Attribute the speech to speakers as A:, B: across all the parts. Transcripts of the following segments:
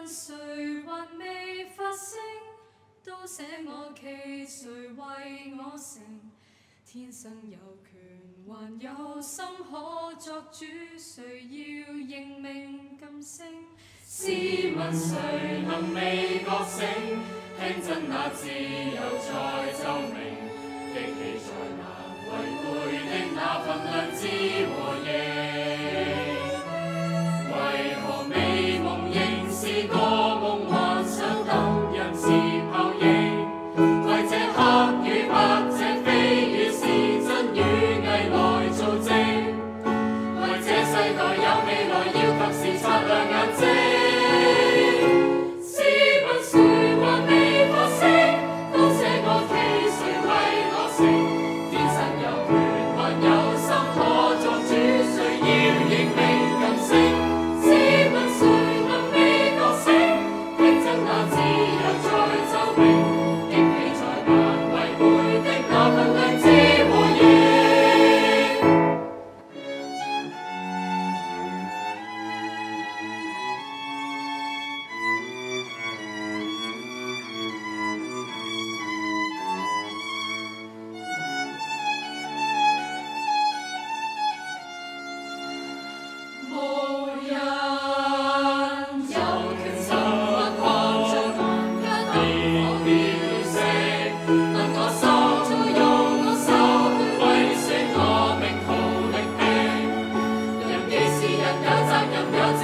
A: 问谁还未发声，都写我期，谁为我成？天生有权，还有心可作主，谁要认命甘星？试问谁能未觉醒，听真那自由在奏鸣，激起在难为回的那份量子和应。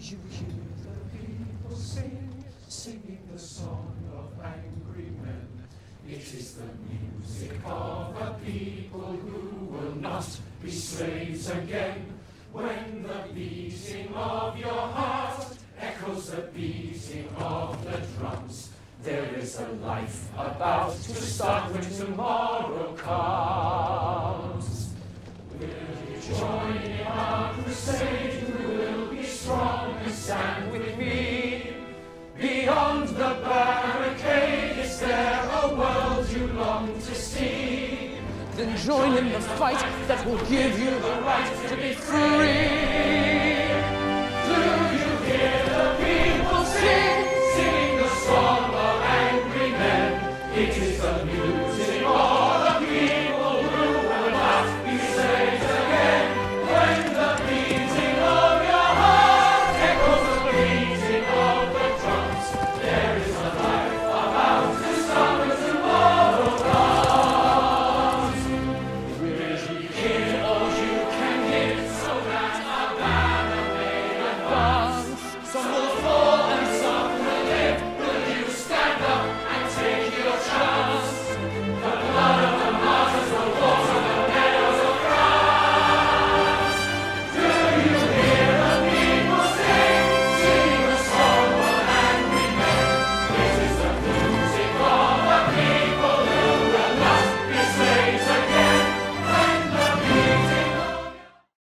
A: you hear the people sing, singing the song of angry men? It is the music of a
B: people who will not be slaves again. When the beating of your heart echoes the beating of the drums, there is a life about to start when tomorrow comes. Will you join in our crusade? See?
C: Then join in the fight that will give you the right to be free.
B: Do you hear the people sing, singing the song of angry men? It is